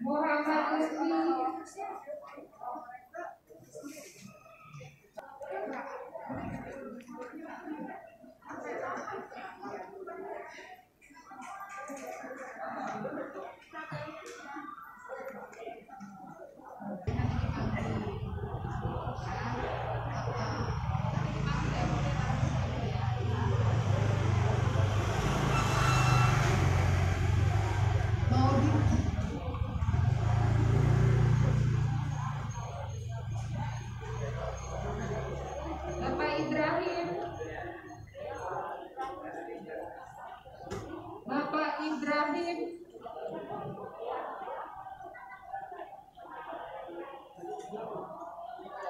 Muhammad Lutfi Ibrahim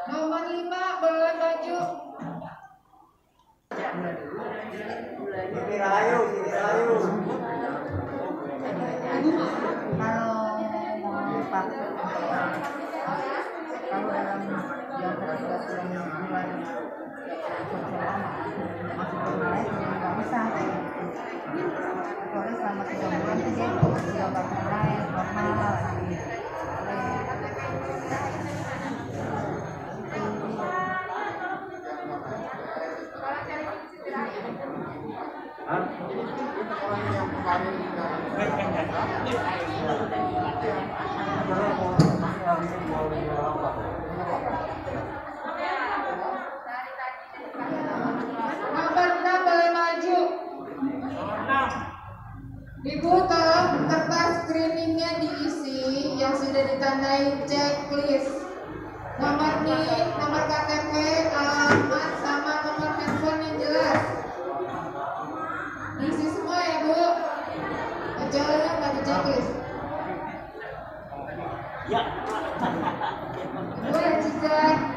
Nomor lima boleh maju. Rahayu. kalau mau pak Nomor Ibu tolong kertas screeningnya diisi yang sudah ditandai checklist. Nomor nih Wednesday.